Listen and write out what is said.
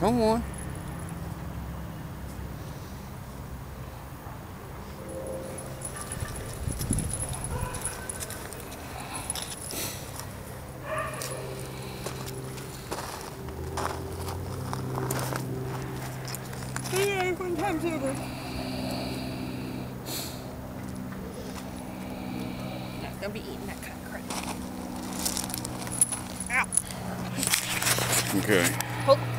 Come on. Hey, one time's over. Not gonna be eating that kind of crap. Ow. Okay. Hold.